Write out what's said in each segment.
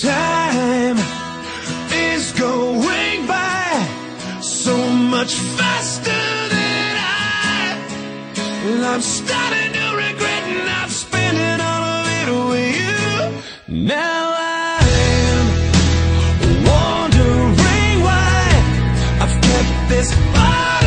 Time is going by so much faster than I. Well, I'm starting to regret not spending all of it with you. Now I am wondering why I've kept this far.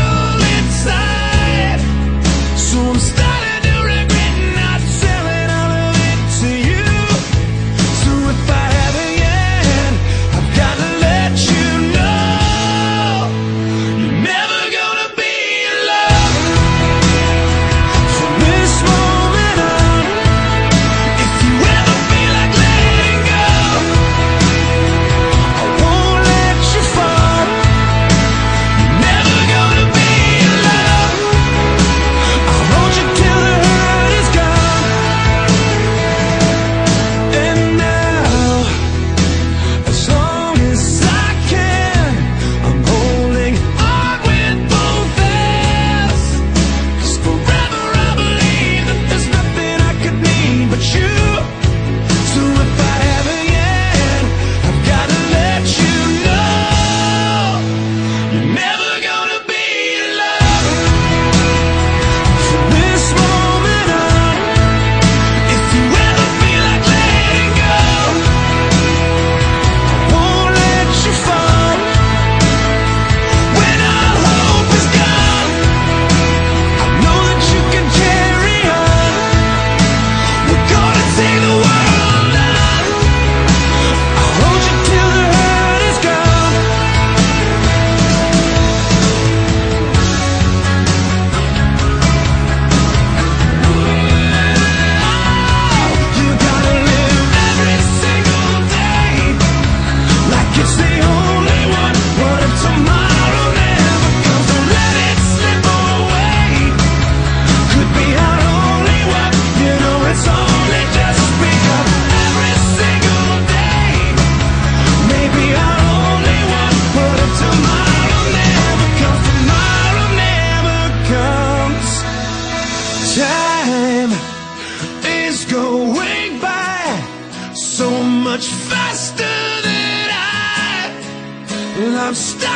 Never Going by so much faster than I. and I'm stuck.